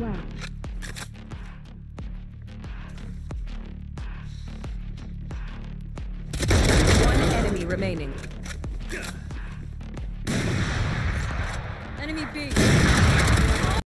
well. One enemy remaining. Enemy B.